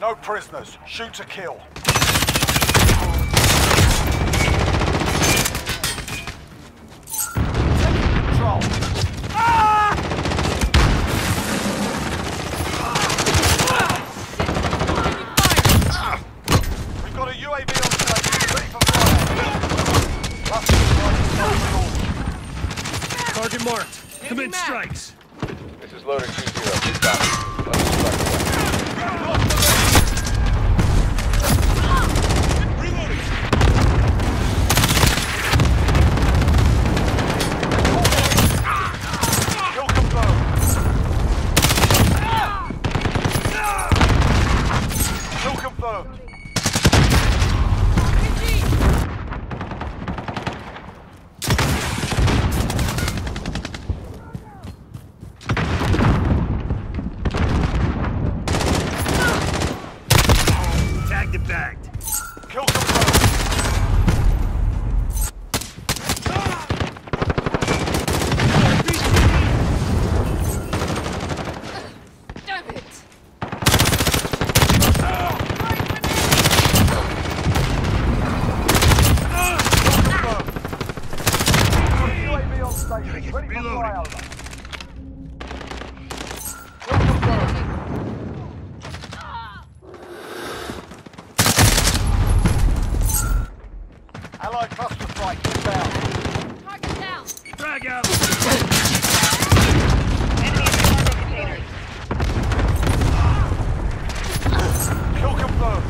No prisoners. Shoot to kill. Taking control. We've got a UAV on station, ready for fire. Cluster Target marked. Commit strikes. This is loader 2-0. Good copy. Let's strike away. Kill confirmed. Kill confirmed. Tagged and bagged. Kill confirmed. Damn it! Confirmed. UAV on station, ready for reloading. flyover. Kill confirmed. Allied cluster strike inbound. Target down! Drag out. Kill confirmed.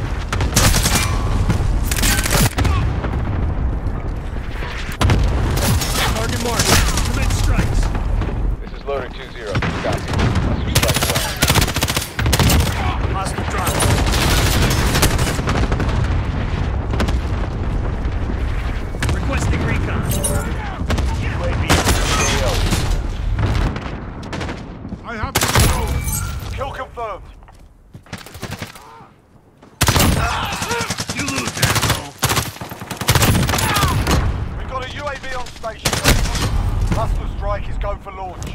Target marked. Commit strikes. This is loader 2-0. Good copy. Let's strike away. Hostile drop. Requesting recon. UAV AO. I have to Kill confirmed. You lose, asshole. We've got a UAV on station. Cluster strike is go for launch.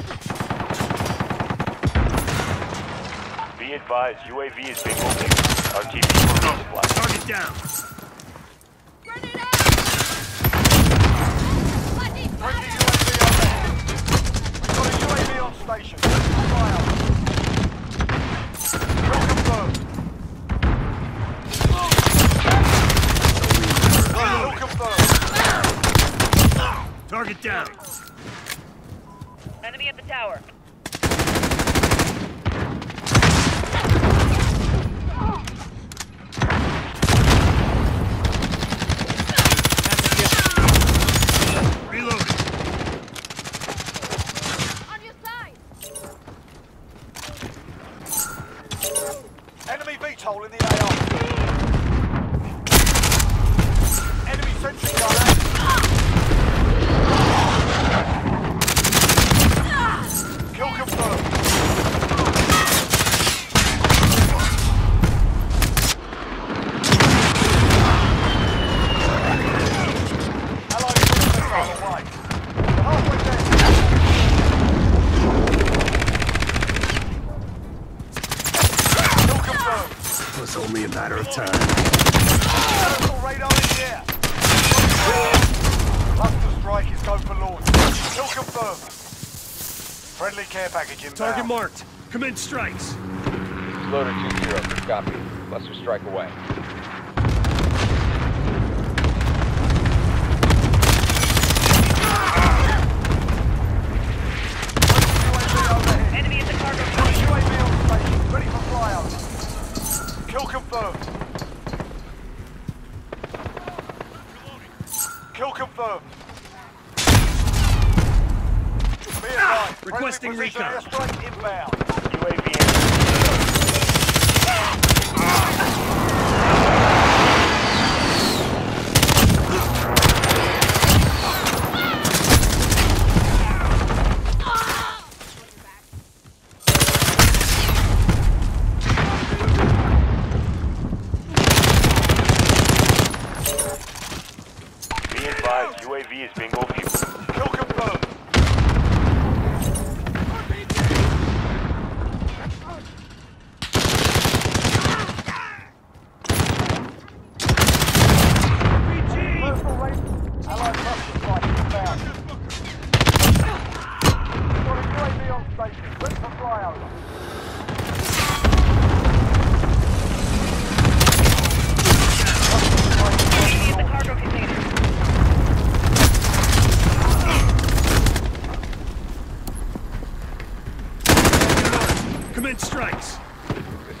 Be advised, UAV is being opened. RTB for resupply. Target down. Grenade out! Bring the fire! UAV on We've got a UAV on station. Ready for confirmed. Kill confirmed. Target down. Enemy at the tower. Reloading. On your side! Enemy VTOL in the AR. Enemy sentry gun active. Kill confirmed. Allied troops are on the way. We're halfway there. Kill confirmed. It was only a matter of time. Circle radar in the air. Cluster strike is go for launch. Kill confirmed. Friendly care package inbound. Target marked. Commit strikes. This is loader 2-0. Copy. Let's strike away. Enemy at the cargo UAV on station, ready for flyover. Kill confirmed. Kill confirmed. Friendly Requesting recon. UAV in Be advised, UAV is bingo fuel.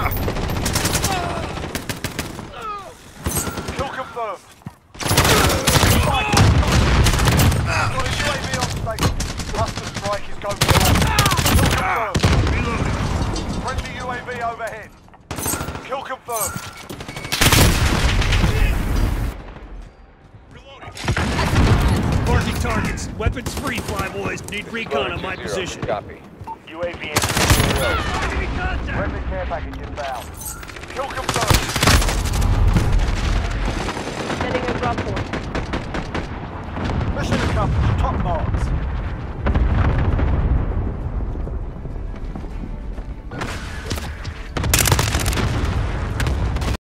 Kill confirmed. Got a UAV on station. Cluster strike is going forward. Kill confirmed. Friendly UAV overhead. Kill confirmed. Marking targets. Weapons free, flyboys. Need recon on my position. Copy. UAV in Enemy contact. Friendly care package inbound. Kill confirmed.